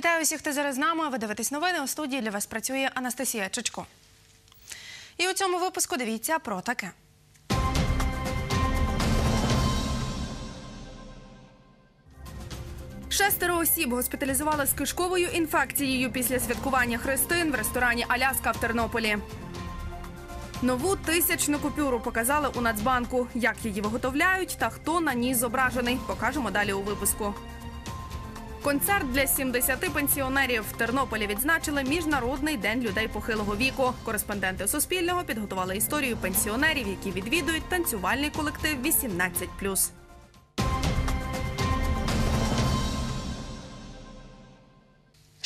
Вітаю усіх, хто зараз з нами. Ви дивитесь новини. У студії для вас працює Анастасія Чичко. І у цьому випуску дивіться про таке. Шестеро осіб госпіталізували з кишковою інфекцією після святкування хрестин в ресторані Аляска в Тернополі. Нову тисячну купюру показали у Нацбанку. Як її виготовляють та хто на ній зображений, покажемо далі у випуску. Концерт для 70 пенсіонерів в Тернополі відзначили Міжнародний день людей похилого віку. Кореспонденти Суспільного підготували історію пенсіонерів, які відвідують танцювальний колектив 18+.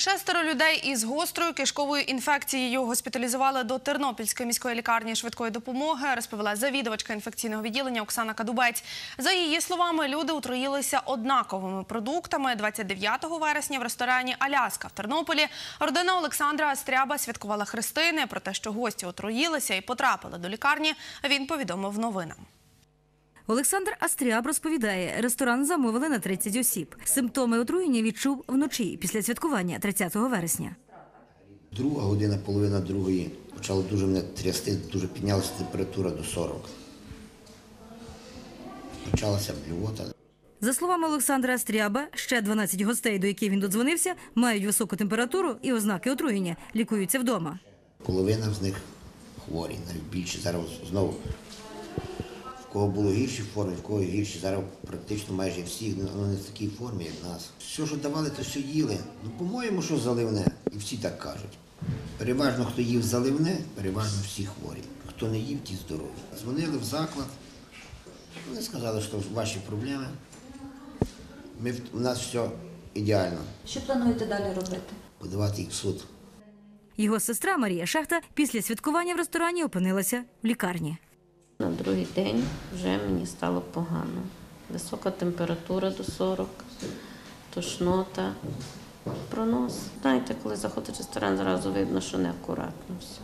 Шестеро людей із гострою кишковою інфекцією госпіталізували до Тернопільської міської лікарні швидкої допомоги, розповіла завідувачка інфекційного відділення Оксана Кадубець. За її словами, люди отруїлися однаковими продуктами. 29 вересня в ресторані Аляска в Тернополі родина Олександра Астряба святкувала хрестини. Про те, що гості отруїлися і потрапили до лікарні, він повідомив новинам. Олександр Астріаб розповідає, ресторан замовили на 30 осіб. Симптоми отруєння відчув вночі після святкування 30 вересня. Друга година, половина другої почало дуже мене трясти, дуже піднялася температура до 40. Почалася блювота. За словами Олександра Астріаба, ще 12 гостей, до яких він додзвонився, мають високу температуру і ознаки отруєння, лікуються вдома. Половина з них хворі, навіть більше. Зараз знову кого було гірші форми, в кого гірші. Зараз практично майже всі ну, не в такій формі, як нас. Все, що давали, то все їли. Ну, по-моєму, що заливне. І всі так кажуть. Переважно, хто їв заливне, переважно всі хворі. Хто не їв, ті здорові. Дзвонили в заклад. Вони сказали, що ваші проблеми. Ми, у нас все ідеально. Що плануєте далі робити? Подавати їх в суд. Його сестра Марія Шахта після святкування в ресторані опинилася в лікарні. На другий день вже мені стало погано. Висока температура до 40, тошнота, пронос. Знаєте, коли заходиш в ресторан, зразу видно, що неакуратно все.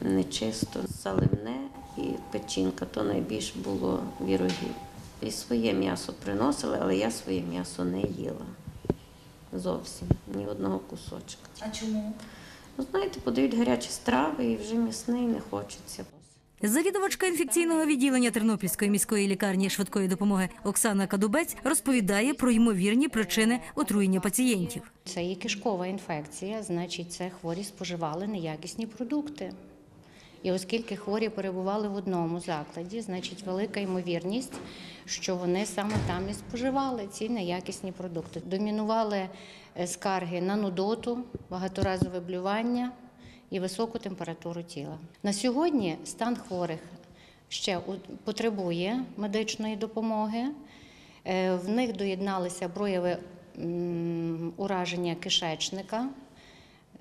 Нечисто, заливне і печінка, то найбільш було вірогів. І своє м'ясо приносили, але я своє м'ясо не їла. Зовсім, ні одного кусочка. А чому? Ну, знаєте, подають гарячі страви і вже м'ясний не хочеться. Завідувачка інфекційного відділення Тернопільської міської лікарні швидкої допомоги Оксана Кадубець розповідає про ймовірні причини отруєння пацієнтів. Це є кишкова інфекція, значить, це хворі споживали неякісні продукти. І оскільки хворі перебували в одному закладі, значить велика ймовірність, що вони саме там і споживали ці неякісні продукти. Домінували е, скарги на нудоту, багаторазове блювання і високу температуру тіла. На сьогодні стан хворих ще потребує медичної допомоги. Е, В них доєдналися прояви ураження кишечника,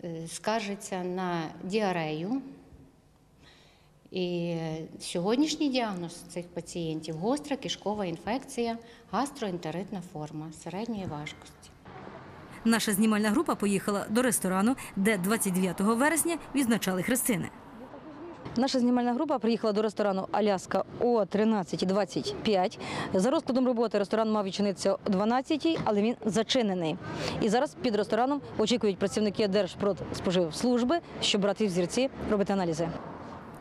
е, скаржиться на діарею. І сьогоднішній діагноз цих пацієнтів гостра кишкова інфекція, гастроентеритна форма середньої важкості. Наша знімальна група поїхала до ресторану, де 29 вересня відзначали хрестини. Наша знімальна група приїхала до ресторану Аляска о 13.25. За розкладом роботи ресторан мав відчинитися о 12, але він зачинений. І зараз під рестораном очікують працівники Держпродспоживслужби, щоб брати взірці, робити аналізи.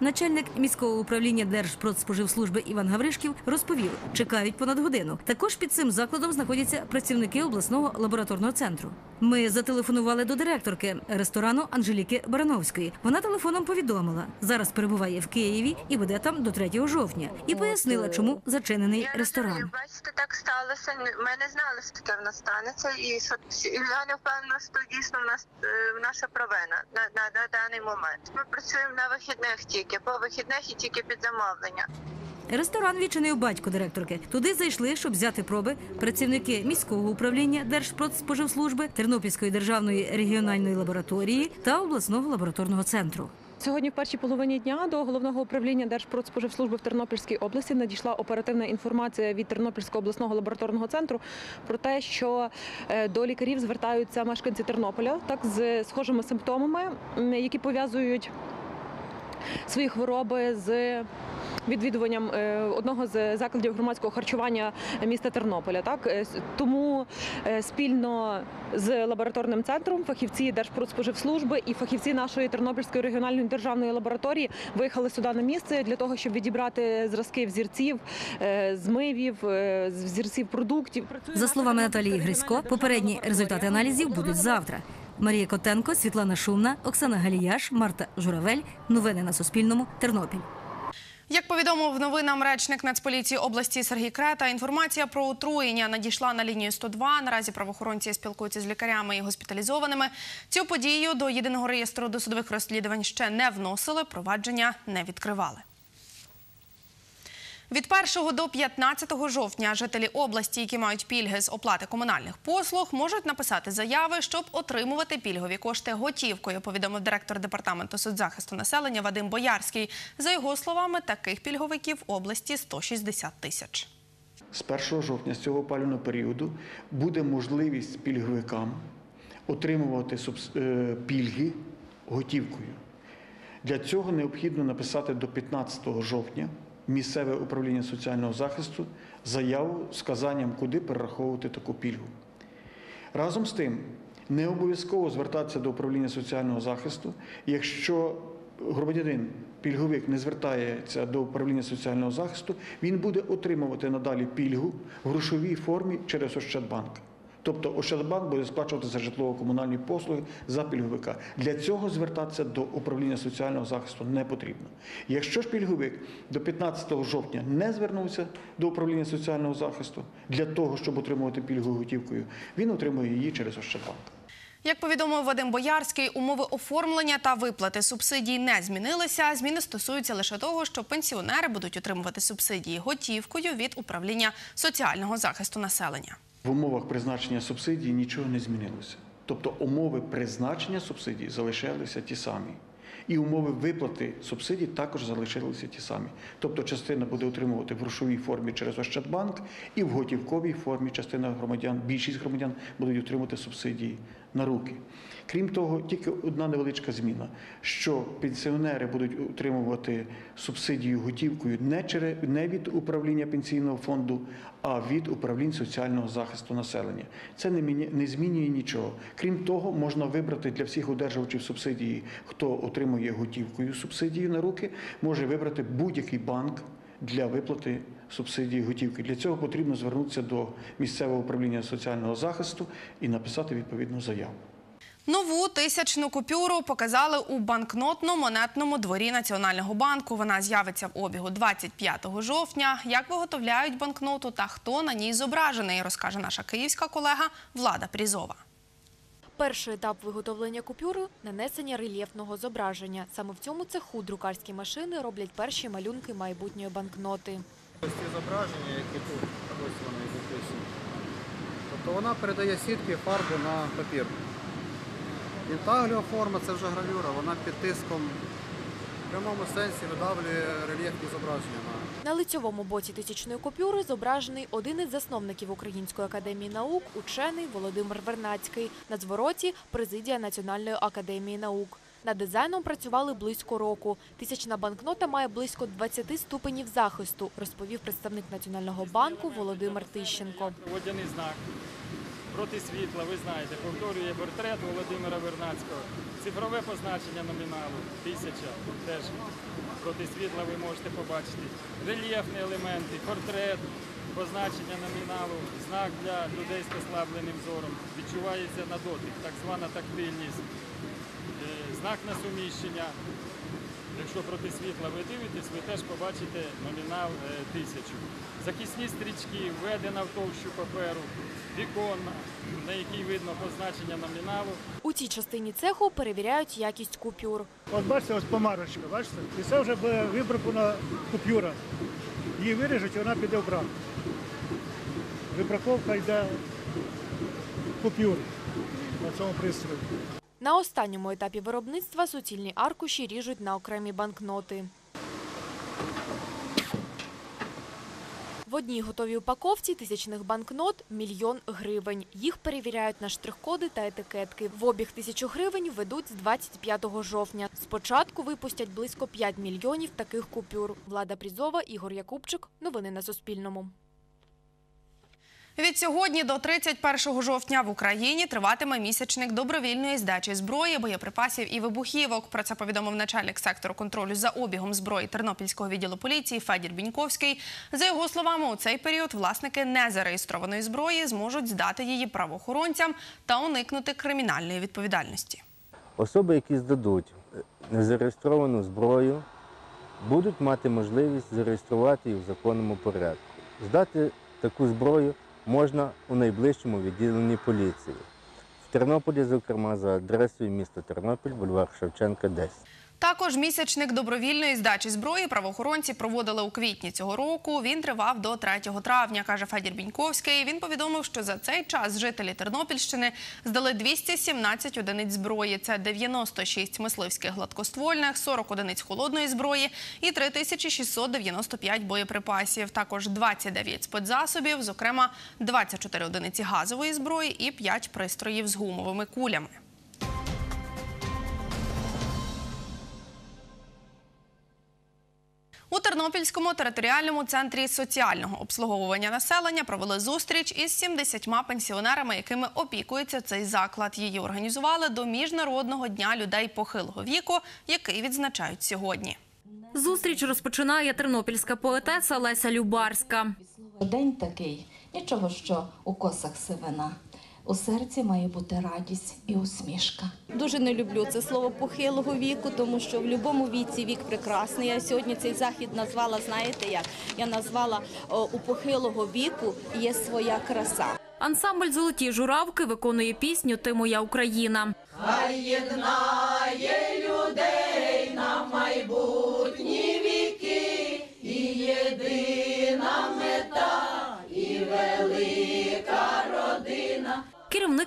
Начальник міського управління Держпродспоживслужби Іван Гавришків розповів, чекають понад годину. Також під цим закладом знаходяться працівники обласного лабораторного центру. Ми зателефонували до директорки ресторану Анжеліки Барановської. Вона телефоном повідомила, зараз перебуває в Києві і буде там до 3 жовтня. І пояснила, чому зачинений ресторан. бачите, так сталося. Ми не знали, що таке в нас станеться, і я не впевнена, що дійсно в нас е, наша провина на, на, на даний момент. Ми працюємо на вихідних тільки, по вихідних і тільки під замовлення. Ресторан відчинив батько директорки. Туди зайшли, щоб взяти проби працівники міського управління Держпродспоживслужби, Тернопільської державної регіональної лабораторії та обласного лабораторного центру. Сьогодні в першій половині дня до головного управління Держпродспоживслужби в Тернопільській області надійшла оперативна інформація від Тернопільського обласного лабораторного центру про те, що е, до лікарів звертаються мешканці Тернополя так з схожими симптомами, які пов'язують свої хвороби з відвідуванням е, одного з закладів громадського харчування міста Тернополя. Так Е, тому е, спільно з лабораторним центром фахівці Держпродспоживслужби і фахівці нашої Тернопільської регіональної державної лабораторії виїхали сюди на місце для того, щоб відібрати зразки взірців, змивів, взірців продуктів. За словами Наталії Грисько, попередні результати аналізів будуть завтра. Марія Котенко, Світлана Шумна, Оксана Галіяш, Марта Журавель. Новини на Суспільному. Тернопіль. Як повідомив новинам речник Нацполіції області Сергій Крета, інформація про отруєння надійшла на лінію 102. Наразі правоохоронці спілкуються з лікарями і госпіталізованими. Цю подію до єдиного реєстру досудових розслідувань ще не вносили, провадження не відкривали. Від 1 до 15 жовтня жителі області, які мають пільги з оплати комунальних послуг, можуть написати заяви, щоб отримувати пільгові кошти готівкою. Повідомив директор департаменту соцзахисту населення Вадим Боярський. За його словами, таких пільговиків в області 160 тисяч. З 1 жовтня з цього опалювального періоду буде можливість пільговикам отримувати е, пільги готівкою. Для цього необхідно написати до 15 жовтня місцеве управління соціального захисту заяву з вказанням, куди перераховувати таку пільгу. Разом з тим, не обов'язково звертатися до управління соціального захисту, якщо громадянин, пільговик не звертається до управління соціального захисту, він буде отримувати надалі пільгу в грошовій формі через Ощадбанк. Тобто Ощадбанк буде сплачувати за житлово-комунальні послуги за пільговика. Для цього звертатися до управління соціального захисту не потрібно. Якщо ж пільговик до 15 жовтня не звернувся до управління соціального захисту для того, щоб отримувати пільгу готівкою, він отримує її через Ощадбанк. Як повідомив Вадим Боярський, умови оформлення та виплати субсидій не змінилися. Зміни стосуються лише того, що пенсіонери будуть отримувати субсидії готівкою від управління соціального захисту населення. В умовах призначення субсидій нічого не змінилося. Тобто умови призначення субсидій залишилися ті самі. І умови виплати субсидій також залишилися ті самі. Тобто частина буде отримувати в грошовій формі через Ощадбанк і в готівковій формі частина громадян, більшість громадян будуть отримувати субсидії на руки. Крім того, тільки одна невеличка зміна, що пенсіонери будуть отримувати субсидію готівкою не, через, не від управління пенсійного фонду, а від управлінь соціального захисту населення. Це не, не змінює нічого. Крім того, можна вибрати для всіх одержувачів субсидії, хто отримує готівкою субсидію на руки, може вибрати будь-який банк для виплати субсидії готівки. Для цього потрібно звернутися до місцевого управління соціального захисту і написати відповідну заяву. Нову тисячну купюру показали у банкнотно-монетному дворі Національного банку. Вона з'явиться в обігу 25 жовтня. Як виготовляють банкноту та хто на ній зображений, розкаже наша київська колега Влада Прізова. Перший етап виготовлення купюри – нанесення рельєфного зображення. Саме в цьому цеху друкарські машини роблять перші малюнки майбутньої банкноти. Ось ці зображення, які тут, ось вони записані. Тобто вона передає сітки фарбу на папір. Інтагліоформа це вже гравюра, вона під тиском прямому сенсі видавлює рельєфні зображення на На лицьовому боці тисячної купюри зображений один із засновників Української академії наук, учений Володимир Вернацький. На звороті – президія Національної академії наук. Над дизайном працювали близько року. Тисячна банкнота має близько 20 ступенів захисту, розповів представник Національного банку Володимир Тищенко. Водяний знак проти світла, ви знаєте, повторює портрет Володимира Вернацького. Цифрове позначення номіналу тисяча теж проти світла ви можете побачити. Рельєфні елементи, портрет, позначення номіналу, знак для людей з послабленим зором. Відчувається на дотик, так звана тактильність, Е, знак на суміщення. Якщо проти світла ви дивитесь, ви теж побачите номінал е, тисячу. Захисні стрічки введена в товщу паперу, віконна, на якій видно позначення номіналу. У цій частині цеху перевіряють якість купюр. От бачите, ось помарочка, бачите? І це вже буде вибракована купюра. Її виріжуть, і вона піде в брак. Вибраковка йде купюр на цьому пристрої. На останньому етапі виробництва суцільні аркуші ріжуть на окремі банкноти. В одній готовій упаковці тисячних банкнот – мільйон гривень. Їх перевіряють на штрих-коди та етикетки. В обіг тисячу гривень ведуть з 25 жовтня. Спочатку випустять близько 5 мільйонів таких купюр. Влада Прізова, Ігор Якубчик. Новини на Суспільному. Від сьогодні до 31 жовтня в Україні триватиме місячник добровільної здачі зброї, боєприпасів і вибухівок. Про це повідомив начальник сектору контролю за обігом зброї Тернопільського відділу поліції Федір Біньковський. За його словами, у цей період власники незареєстрованої зброї зможуть здати її правоохоронцям та уникнути кримінальної відповідальності. Особи, які здадуть е, незареєстровану зброю, будуть мати можливість зареєструвати її в законному порядку. Здати таку зброю можна у найближчому відділенні поліції. В Тернополі, зокрема, за адресою міста Тернопіль, бульвар Шевченка, 10. Також місячник добровільної здачі зброї правоохоронці проводили у квітні цього року. Він тривав до 3 травня, каже Федір Біньковський. Він повідомив, що за цей час жителі Тернопільщини здали 217 одиниць зброї. Це 96 мисливських гладкоствольних, 40 одиниць холодної зброї і 3695 боєприпасів. Також 29 спецзасобів, зокрема 24 одиниці газової зброї і 5 пристроїв з гумовими кулями. Тернопільському територіальному центрі соціального обслуговування населення провели зустріч із 70 пенсіонерами, якими опікується цей заклад. Її організували до Міжнародного дня людей похилого віку, який відзначають сьогодні. Зустріч розпочинає тернопільська поетеса Леся Любарська. День такий, нічого, що у косах сивина. У серці має бути радість і усмішка. Дуже не люблю це слово похилого віку, тому що в будь-якому віці вік прекрасний. Я сьогодні цей захід назвала, знаєте як? Я назвала у похилого віку є своя краса. Ансамбль Золоті журавки виконує пісню Ти моя Україна. Хай єднає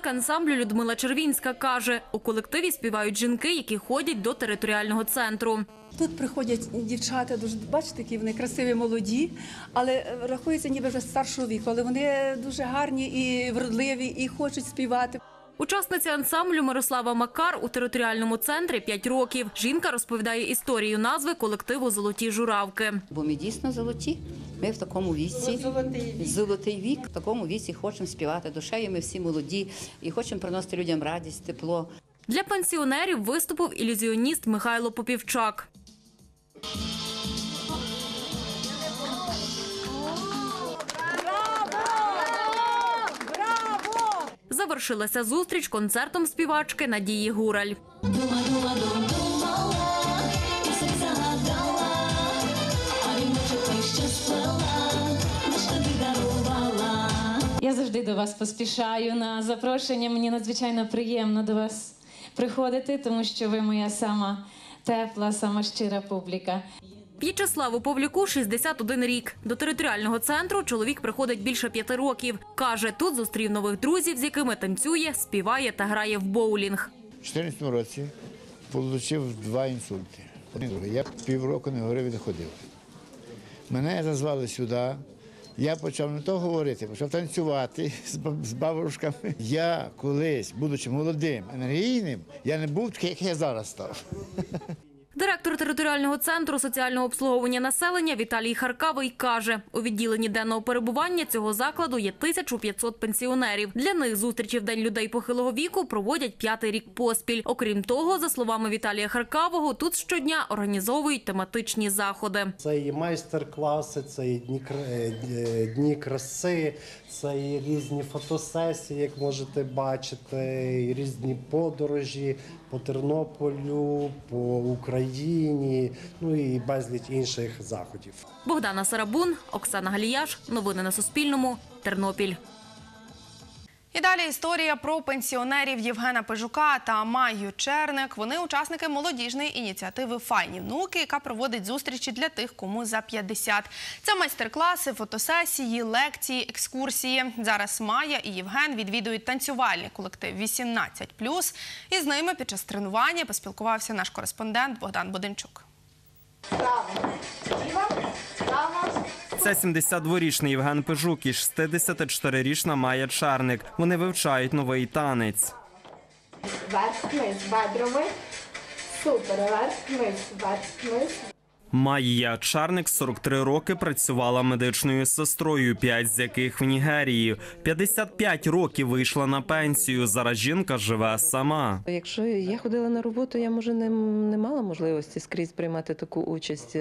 Керівник ансамблю Людмила Червінська каже, у колективі співають жінки, які ходять до територіального центру. Тут приходять дівчата, дуже бачите, які вони красиві, молоді, але рахуються ніби вже старшого віку. Але вони дуже гарні і вродливі, і хочуть співати. Учасниця ансамблю Мирослава Макар у територіальному центрі 5 років. Жінка розповідає історію назви колективу Золоті журавки. Бо ми дійсно золоті. Ми в такому віці Золотий вік. золотий вік. В такому віці хочемо співати душею. Ми всі молоді і хочемо приносити людям радість, тепло. Для пенсіонерів виступив ілюзіоніст Михайло Попівчак. Завершилася зустріч концертом співачки Надії Гураль. Я завжди до вас поспішаю на запрошення. Мені надзвичайно приємно до вас приходити, тому що ви моя сама тепла, сама щира публіка. В'ячеславу Павлюку 61 рік. До територіального центру чоловік приходить більше п'яти років. Каже, тут зустрів нових друзів, з якими танцює, співає та грає в боулінг. У 2014 році отримав два інсульти. Я півроку не говорив і не ходив. Мене зазвали сюди. Я почав не то говорити, почав танцювати з баб- з бабушками. Я колись, будучи молодим, енергійним, я не був такий, як я зараз став. Директор територіального центру соціального обслуговування населення Віталій Харкавий каже, у відділенні денного перебування цього закладу є 1500 пенсіонерів. Для них зустрічі в день людей похилого віку проводять п'ятий рік поспіль. Окрім того, за словами Віталія Харкавого, тут щодня організовують тематичні заходи. Це і майстер-класи, це і дні, е, е, дні краси, це і різні фотосесії, як можете бачити, і різні подорожі по Тернополю, по Україні, ну і безліч інших заходів. Богдана Сарабун, Оксана Галіяш. Новини на Суспільному. Тернопіль. І далі історія про пенсіонерів Євгена Пежука та Майю Черник. Вони учасники молодіжної ініціативи Файні внуки, яка проводить зустрічі для тих, кому за 50. Це майстер-класи, фотосесії, лекції, екскурсії. Зараз Майя і Євген відвідують танцювальний колектив 18+. І з ними під час тренування поспілкувався наш кореспондент Богдан Боденчук. Це 72-річний Євген Пежук і 64-річна Майя Чарник. Вони вивчають новий танець. Верх-вниз, бедровий. Супер, верх-вниз, верх-вниз. Майя Чарник 43 роки працювала медичною сестрою, 5 з яких в Нігерії. 55 років вийшла на пенсію. Зараз жінка живе сама. Якщо я ходила на роботу, я може не, не мала можливості скрізь приймати таку участь.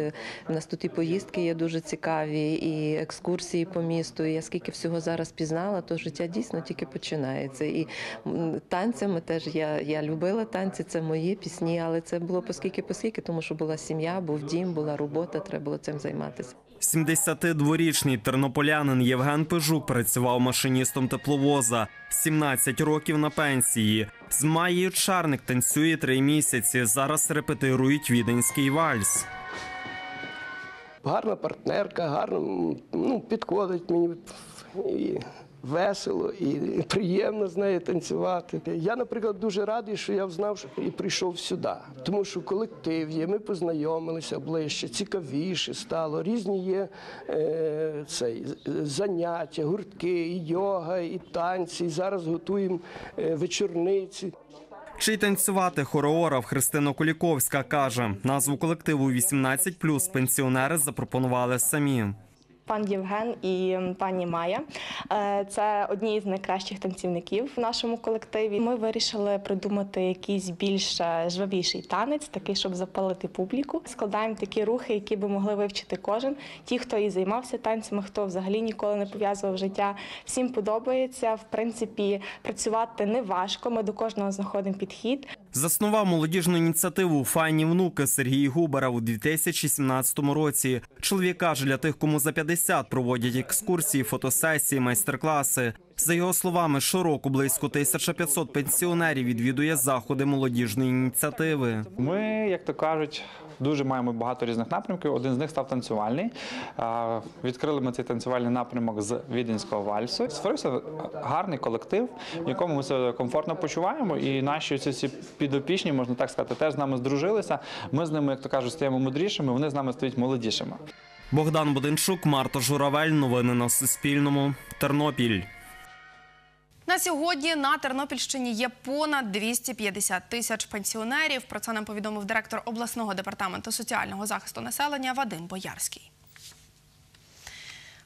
У нас тут і поїздки є дуже цікаві, і екскурсії по місту. І я скільки всього зараз пізнала, то життя дійсно тільки починається. І танцями теж я, я любила танці, це мої пісні, але це було поскільки поскільки, тому що була сім'я, був дім, була робота, треба було цим займатися. 72-річний тернополянин Євген Пежук працював машиністом тепловоза. 17 років на пенсії. З Майєю Чарник танцює три місяці. Зараз репетирують віденський вальс. гарна партнерка, гарно ну, підходить мені і весело, і приємно з нею танцювати. Я, наприклад, дуже радий, що я знав що- і прийшов сюди. Тому що колектив є, ми познайомилися ближче, цікавіше стало. Різні є е, цей, заняття, гуртки, і йога, і танці. І зараз готуємо е, вечорниці. Чи й танцювати хореограф Христина Куліковська каже, назву колективу 18+, пенсіонери запропонували самі. Пан Євген і пані Майя Е, це одні з найкращих танцівників в нашому колективі. Ми вирішили придумати якийсь більш е, жвавіший танець, такий, щоб запалити публіку. Складаємо такі рухи, які би могли вивчити кожен. Ті, хто і займався танцями, хто взагалі ніколи не пов'язував життя. Всім подобається. В принципі, працювати не важко. Ми до кожного знаходимо підхід. Заснував молодіжну ініціативу Файні внуки Сергій Губера у 2017 році. Чоловік каже, для тих, кому за 50 проводять екскурсії, фотосесії, майстер-класи. За його словами, щороку близько 1500 пенсіонерів відвідує заходи молодіжної ініціативи. Ми, як то кажуть, дуже маємо багато різних напрямків. Один з них став танцювальний. Відкрили ми цей танцювальний напрямок з віденського вальсу. Створився гарний колектив, в якому ми себе комфортно почуваємо. І наші ці всі підопічні, можна так сказати, теж з нами здружилися. Ми з ними, як то кажуть, стаємо мудрішими. Вони з нами стають молодішими. Богдан Буденчук, Марта Журавель. Новини на Суспільному. Тернопіль. На сьогодні на Тернопільщині є понад 250 тисяч пенсіонерів. Про це нам повідомив директор обласного департаменту соціального захисту населення Вадим Боярський.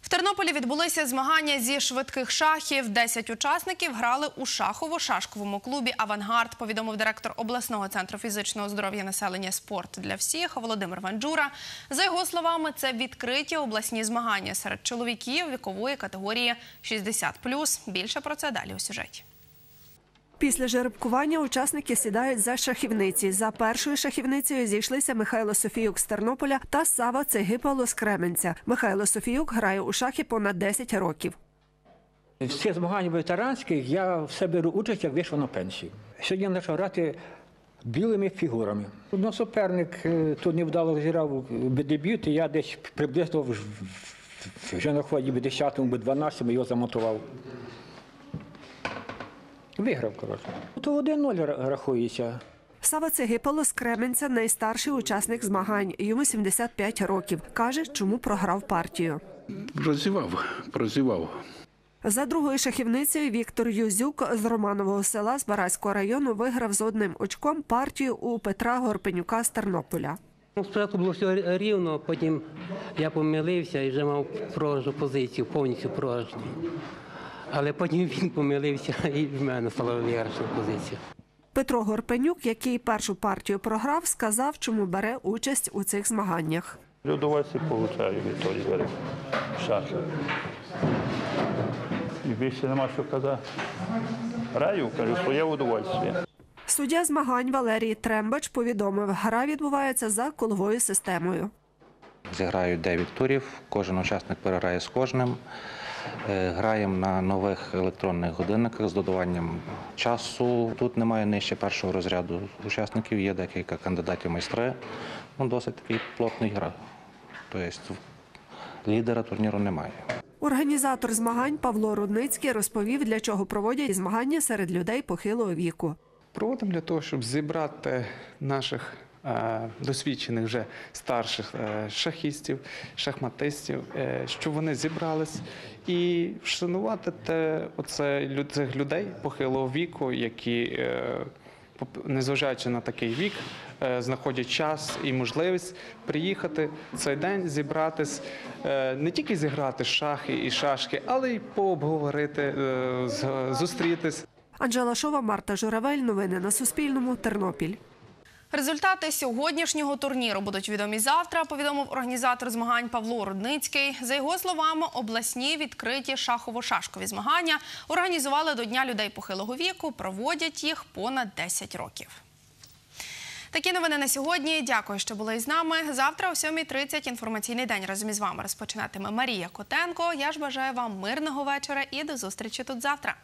Тернополі відбулися змагання зі швидких шахів. Десять учасників грали у шахово-шашковому клубі Авангард. Повідомив директор обласного центру фізичного здоров'я населення спорт для всіх Володимир Ванджура. За його словами, це відкриті обласні змагання серед чоловіків вікової категорії 60+. Більше про це далі у сюжеті. Після жеребкування учасники сідають за шахівниці. За першою шахівницею зійшлися Михайло Софіюк з Тернополя та Сава Цегипало з Кременця. Михайло Софіюк грає у шахи понад 10 років. З цих змагань ветеранських я все беру участь, як вийшов на пенсію. Сьогодні я почав грати білими фігурами. Ну, суперник е, тут невдало зіграв дебют, і я десь приблизно вже на ході би 10-му, би 12-му його замотував. Виграв, коротше. То 1-0 ра- рахується. Сава Цегипало з Кременця найстарший учасник змагань. Йому 75 років. Каже, чому програв партію. Прозівав, прозівав. За другою шахівницею Віктор Юзюк з Романового села з Бараського району виграв з одним очком партію у Петра Горпенюка з Тернополя. Ну, Спочатку було все рівно, потім я помилився і вже мав програшну позицію, повністю програшну. Але потім він помилився і в мене стала виграшна позиція. Петро Горпенюк, який першу партію програв, сказав, чому бере участь у цих змаганнях. Удовольствие получаю від тої гри. Шахи. І більше нема що казати. Граю, кажу, своє удовольствие. Суддя змагань Валерій Трембач повідомив, гра відбувається за коловою системою. Зіграють 9 турів, кожен учасник переграє з кожним. Е, Граємо на нових електронних годинниках з додаванням часу. Тут немає нижче першого розряду учасників, є декілька кандидатів майстри. Ну, досить такий плотний гра. Тобто лідера турніру немає. Організатор змагань Павло Рудницький розповів, для чого проводять змагання серед людей похилого віку. Проводимо для того, щоб зібрати наших досвідчених вже старших е, шахістів, шахматистів, е, щоб вони зібрались і вшанувати те, оце, цих людей похилого віку, які, е, незважаючи на такий вік, е, знаходять час і можливість приїхати цей день, зібратись, е, не тільки зіграти шахи і шашки, але й пообговорити, е, зустрітись. Анжела Шова, Марта Журавель. Новини на Суспільному. Тернопіль. Результати сьогоднішнього турніру будуть відомі завтра. Повідомив організатор змагань Павло Рудницький. За його словами, обласні відкриті шахово-шашкові змагання організували до Дня людей похилого віку. Проводять їх понад 10 років. Такі новини на сьогодні. Дякую, що були із нами. Завтра о 7.30 інформаційний день разом із вами розпочинатиме Марія Котенко. Я ж бажаю вам мирного вечора і до зустрічі тут завтра.